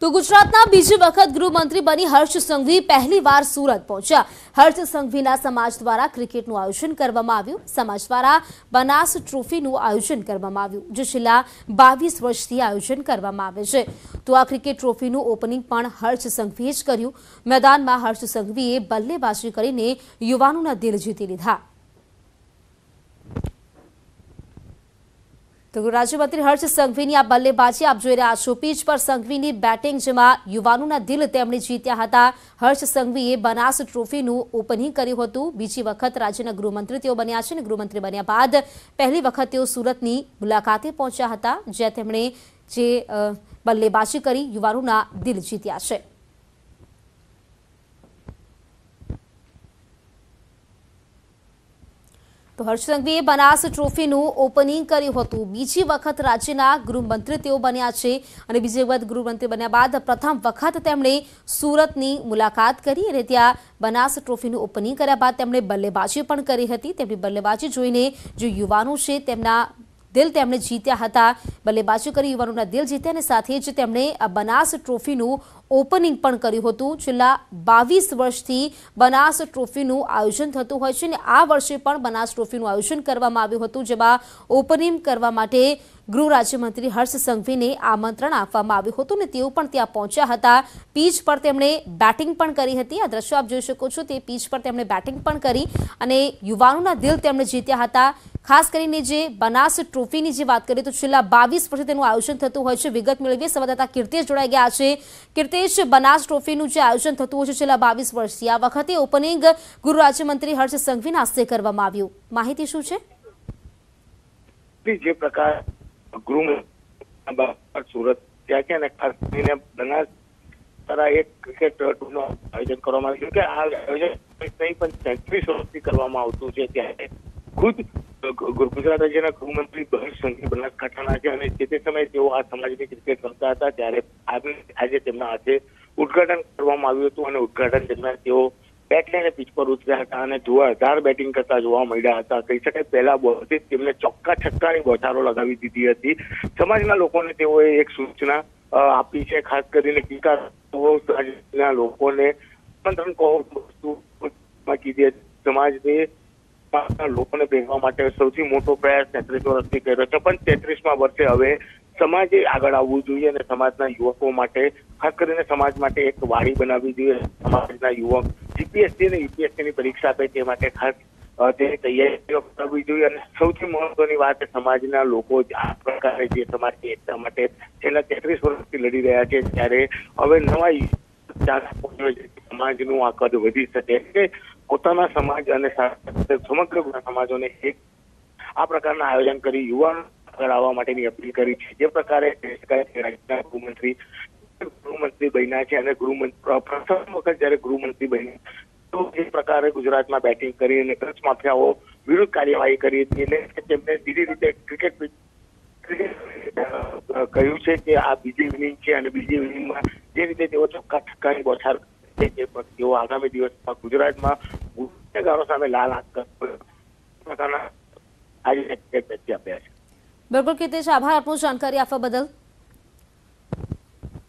તો ગુજરાતના બીજી વખત ગૃહમંત્રી બની હર્ષ સંઘવી પહેલીવાર સુરત પહોંચ્યા. હર્ષ સંઘવીના સમાજ દ્વારા ક્રિકેટનું આયોજન કરવામાં આવ્યું. સમાજ દ્વારા બનાસ ટ્રોફીનું આયોજન કરવામાં આવ્યું, જે છેલ્લા બાવીસ વર્ષથી આયોજન કરવામાં આવે છે. તો આ ક્રિકેટ ટ્રોફીનું ઓપનિંગ પણ હર્ષ સંઘવીએ જ કર્યું. મેદાનમાં હર્ષ સંઘવીએ બલ્લેબાજી કરીને યુવાનોના દિલ જીતી લીધા. તો રાજ્યમંત્રી હર્ષ સંઘવીની આ બલ્લેબાજી, આપ જોઈ રહ્યા છો પીચ પર સંઘવીની બેટિંગ, જેમાં યુવાનોના દિલ તેમણે જીત્યા હતા. હર્ષ સંઘવીએ બનાસ ટ્રોફીનું ઓપનિંગ કર્યું હતું. બીજી વખત રાજ્યના ગૃહમંત્રી તેઓ બન્યા છે અને ગૃહમંત્રી બન્યા બાદ પહેલી વખત તેઓ સુરતની મુલાકાતે પહોંચ્યા હતા, જ્યાં તેમણે જે બલ્લેબાજી કરી, યુવાનોના દિલ જીત્યા છે. તો હર્ષ બનાસ ટ્રોફીનું ઓપનિંગ કર્યું હતું. બીજી વખત રાજ્યના ગૃહમંત્રી તેઓ બન્યા છે અને બીજી વખત ગૃહમંત્રી બન્યા બાદ પ્રથમ વખત તેમણે સુરતની મુલાકાત કરી અને ત્યાં બનાસ ટ્રોફીનું ઓપનિંગ કર્યા બાદ તેમણે બલ્લેબાજી પણ કરી હતી. તેમની બલ્લેબાજી જોઈને જે યુવાનો છે તેમના દિલ તેમણે જીત્યા હતા. બલ્લેબાજી કરી યુવાનોના દિલ જીત્યા અને સાથે જ તેમણે બનાસ ટ્રોફીનું ઓપનિંગ પણ કર્યું હતું. છેલ્લા બાવીસ વર્ષથી બનાસ ટ્રોફીનું આયોજન થતું હોય છે અને આ વર્ષે પણ બનાસ ટ્રોફીનું આયોજન કરવામાં આવ્યું હતું, જેમાં ઓપનિંગ કરવા માટે ગૃહ રાજ્યમંત્રી હર્ષ સંઘવીને આમંત્રણ આપવામાં આવ્યું હતું અને તેઓ પણ ત્યાં પહોંચ્યા હતા. પીચ પર તેમણે બેટિંગ પણ કરી હતી. આ દ્રશ્યો આપ જોઈ શકો છો. તે પીચ પર તેમણે બેટિંગ પણ કરી અને યુવાનોના દિલ તેમણે જીત્યા હતા. ખાસ કરીને જે બનાસ ટ્રોફીની જે વાત કરીએ તો છેલ્લા બાવીસ વર્ષથી તેનું આયોજન થતું હોય છે. વિગત મેળવીએ. સંવાદદાતા કીર્તેશ જોડાઈ ગયા છે. કીર્તેશ, બનાસ ટ્રોફીનું જે આયોજન થતું હોય છે છેલ્લા બાવીસ વર્ષથી, આ વખતે ઓપનિંગ ગૃહ રાજ્યમંત્રી હર્ષ સંઘવીના હસ્તે કરવામાં આવ્યું. માહિતી શું છે? જે પ્રકાર ગૃહ સુરત ત્યાં છે ને ખાસ કરીને બનાસ દ્વારા એક ક્રિકેટ ટૂરનું આયોજન કરવામાં આવ્યું કે આ આયોજન નહીં પણ સેન્ચુરી વર્ષથી કરવામાં આવતું છે. ત્યારે ખુદ ગુજરાત રાજ્યના ગૃહમંત્રી હર્ષ સંઘવી બનાસકાંઠાના છે અને તે તે સમયે તેઓ આ સમાજની ક્રિકેટ રમતા હતા, ત્યારે આજે તેમના હાથે ઉદઘાટન કરવામાં આવ્યું હતું અને ઉદઘાટન દરમિયાન તેઓ બેટ લઈને પીચ પર ઉતર્યા હતા અને જોરદાર બેટિંગ કરતા જોવા મળ્યા હતા. કહી શકાય પહેલા બોલથી તેમને ચોક્કા છક્કાની બોછારો લગાવી દીધી હતી. સમાજના લોકોને તેઓએ એક સૂચના આપી છે. ખાસ કરીને ટીકા સમાજના લોકોને આમંત્રણ કહો વસ્તુમાં કીધી. સમાજને લોકોને ભેગવા માટે સૌથી મોટો પ્રયાસ તેત્રીસ વર્ષથી કર્યો છે પણ તેત્રીસમાં વર્ષે હવે સમાજે આગળ આવવું જોઈએ અને સમાજના યુવકો માટે, ખાસ કરીને સમાજ માટે એક વાડી બનાવવી જોઈએ. સમાજના યુવક યુપીએસસી પરીક્ષા આપે તે માટે ખાસ તેની તૈયારીઓ કરવી જોઈએ. અને સૌથી મહત્વની વાત સમાજના લોકો આ પ્રકારે જે સમાજની એકતા માટે છેલ્લા તેત્રીસ વર્ષથી લડી રહ્યા છે, ત્યારે હવે નવા સમાજનું આ કદ વધી શકે કે પોતાના સમાજ અને સમગ્ર સમાજોને એક આ પ્રકારના આયોજન કરી યુવાનો આગળ આવવા માટેની અપીલ કરી છે. જે પ્રકારે ગૃહમંત્રી ગૃહમંત્રી બન્યા છે અને ગૃહમંત્રી પ્રથમ વખત જ્યારે ગૃહમંત્રી બન્યા, તો જે પ્રકારે ગુજરાતમાં બેટિંગ કરી અને કચ્છ માફિયાઓ વિરુદ્ધ કાર્યવાહી કરી હતી એટલે તેમને ધીરે રીતે ક્રિકેટ કહ્યું છે કે આ બીજી ઇનિંગ છે અને બીજી ઇનિંગમાં જે રીતે તેઓ ચોખ્ખા ઠક્કાની બોછાર તેઓ આગામી દિવસમાં ગુજરાતમાં ગુનેગારો સામે લાલ આંખ પ્રકારના આજે છે બિલકુલ કીર્તેશ, આભાર આપનું જાણકારી આપવા બદલ.